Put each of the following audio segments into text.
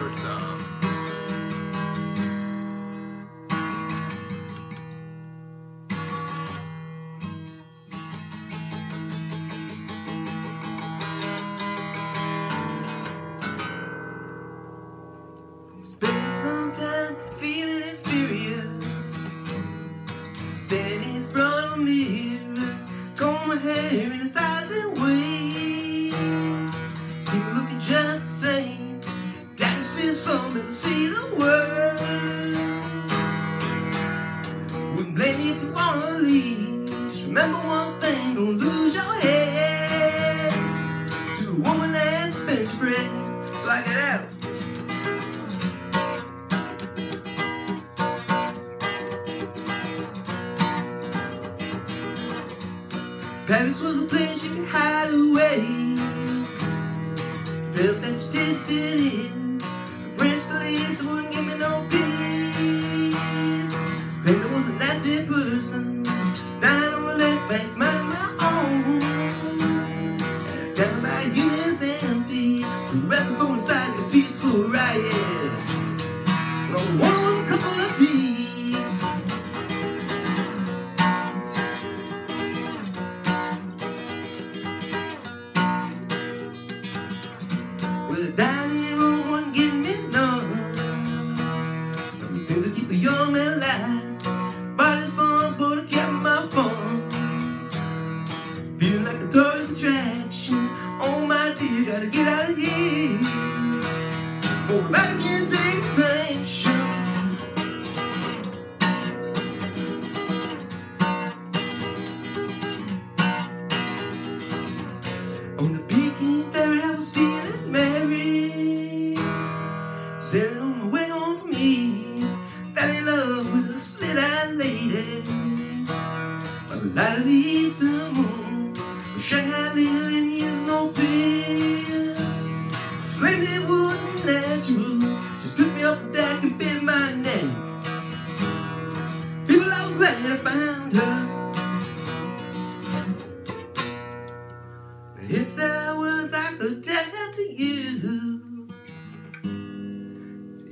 short song. Uh, Spend some time feeling see the world. Wouldn't blame you if you wanna leave. Just remember one thing, don't lose your head. To a woman that's bench bread. So I get out. Paris was a place you could hide away. Felt that you did fit in. My gotta get out of here. For the Vatican takes sanction. On the Peking ferry, I was feeling merry. Sailing on my way home from me. Fell in love with a slit-eyed lady. By the light of the could tell to you to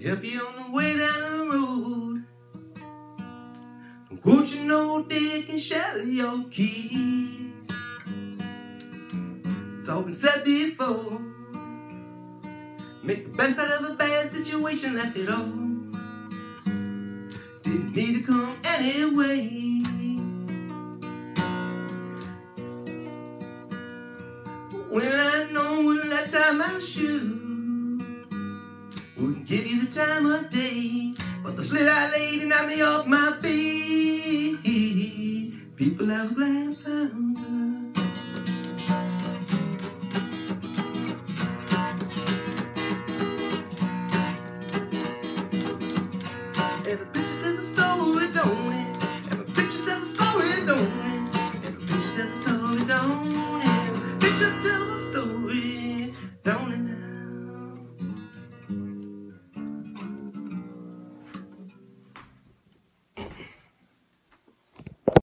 help you on the way down the road. Quote you no Dick and Shelley or Keys. It's all been said before. Make the best out of a bad situation, laugh it all. Didn't need to come anyway. Women I know wouldn't let tie my shoe. Wouldn't give you the time of day. But the slit-eyed lady knocked me off my feet. People, I was glad I found